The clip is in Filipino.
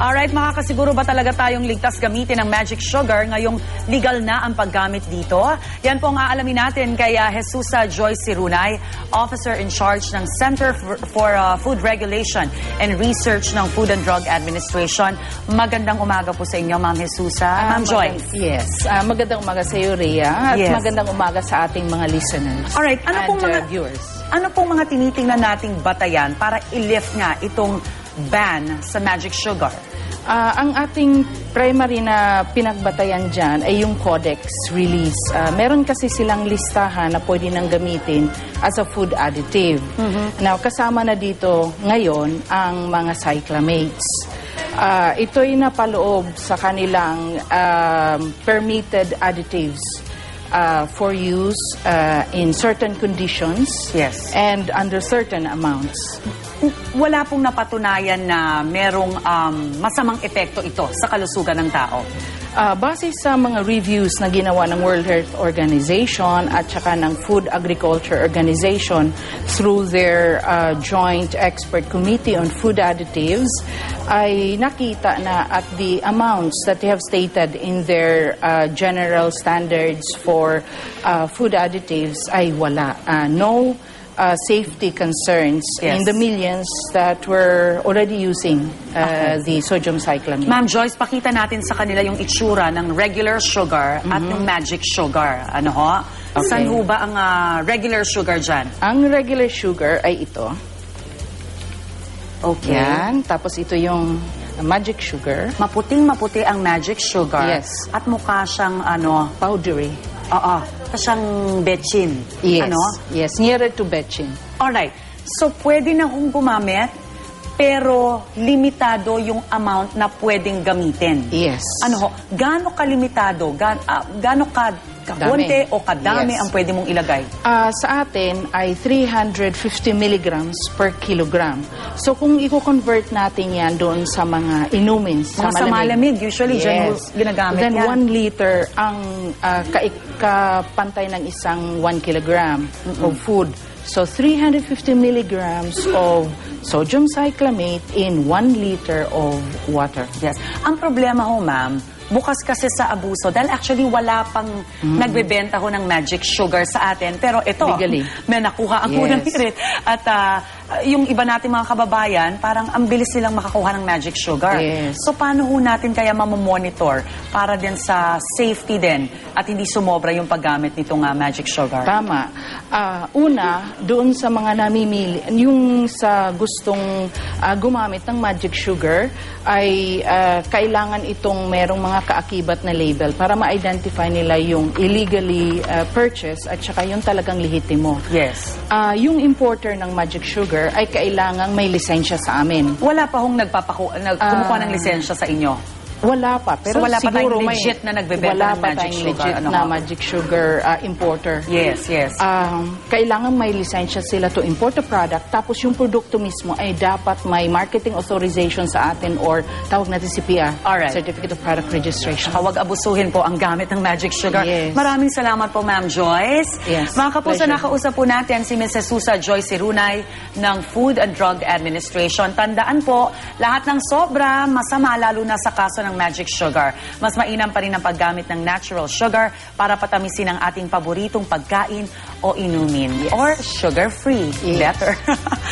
Alright, makakasiguro ba talaga tayong ligtas gamitin ang magic sugar ngayong legal na ang paggamit dito? Yan po ang aalamin natin kay uh, Jesusa Joyce Sirunay, Officer in Charge ng Center for, for uh, Food Regulation and Research ng Food and Drug Administration. Magandang umaga po sa inyo, Ma'am Jesusa. Ma'am magand- Joyce. Yes. Ah, magandang umaga sa iyo, Rhea. At Yes. magandang umaga sa ating mga listeners. Alright, ano and, pong mga uh, viewers. Ano pong mga tinitingnan nating batayan para i-lift nga itong ban sa magic sugar? Ah, ang ating primary na pinagbatayan dyan ay yung codex release. Ah, meron kasi silang listahan na pwede nang gamitin as a food additive. Now, kasama na dito ngayon ang mga cyclamates. Ah, ito'y napaloob sa kanilang um, permitted additives uh, for use uh, in certain conditions Yes. and under certain amounts. Wala pong napatunayan na merong um, masamang epekto ito sa kalusugan ng tao. Uh, base sa mga reviews na ginawa ng World Health Organization at saka ng Food Agriculture Organization through their uh, Joint Expert Committee on Food Additives, ay nakita na at the amounts that they have stated in their uh, general standards for uh, food additives ay wala. Uh, no uh, safety concerns Yes. in the millions that were already using uh, the sodium cyclamine. Ma'am Joyce, pakita natin sa kanila yung itsura ng regular sugar at yung magic sugar. Ano ho? Okay. Saan ho ba ang ah, regular sugar dyan? Ang regular sugar ay ito. Okay. Yan. Tapos ito yung magic sugar. Maputing maputi ang magic sugar. Yes. At mukha siyang ano, Powdery. oo, mukha siyang betchin. Yes. Ano? Yes. Nearer to betchin. Alright. So, pwede na hong gumamit, pero limitado yung amount na pwedeng gamitin. Yes. Ano ho, gaano kalimitado, gan, ah, gaano ka, kakunti o kadami Yes. ang pwede mong ilagay? Ah, sa atin ay 350 milligrams per kilogram. So kung i-convert natin yan doon sa mga inumin, sa Mga sa malamig, usually dyan yes. ginagamit Then yan. 1 liter ang kaik- kapantay ng isang 1 kilogram of food. So 350 milligrams of sodium cyclamate in 1 liter of water. Yes. Ang problema ho, ma'am, bukas kasi sa abuso dahil actually wala pang nagbebenta ho ng magic sugar sa atin. Pero ito, Legally. may nakuha ang Yes. unang hirit. At yung iba nating mga kababayan, parang ang bilis nilang makakuha ng magic sugar. Yes. So paano ho natin kaya mamamonitor para din sa safety din at hindi sumobra yung paggamit nitong ah, magic sugar? Tama. Ah, una, doon sa mga namimili, yung sa gustong ah, gumamit ng magic sugar, ay ah, kailangan itong merong mga kaakibat na label para ma-identify nila yung illegally ah, purchased at saka yung talagang lehitimo. Yes. Ah, yung importer ng magic sugar ay kailangang may lisensya sa amin. Wala pa hong nagpapaku nag, Ah. kumukuha ng lisensya sa inyo? Wala pa. Pero So, wala pa siguro tayong may- legit na nagbebenta Wala ng pa magic sugar, legit ano na magic sugar ah, importer. Yes, yes. Um, kailangan may lisensya sila to import a product tapos yung produkto mismo ay dapat may marketing authorization sa atin or tawag natin CPR, Alright. Certificate of Product Registration. Huwag abusuhin po ang gamit ng magic sugar. Yes. Maraming salamat po, Ma'am Joyce. Yes, Mga kapuso, nakausap po natin si Ms. Susa Joyce Irunay ng Food and Drug Administration. Tandaan po, lahat ng sobra masama lalo na sa kaso ng magic sugar. Mas mainam pa rin ang paggamit ng natural sugar para patamisin ang ating paboritong pagkain o inumin. Or sugar-free. Yes. Better.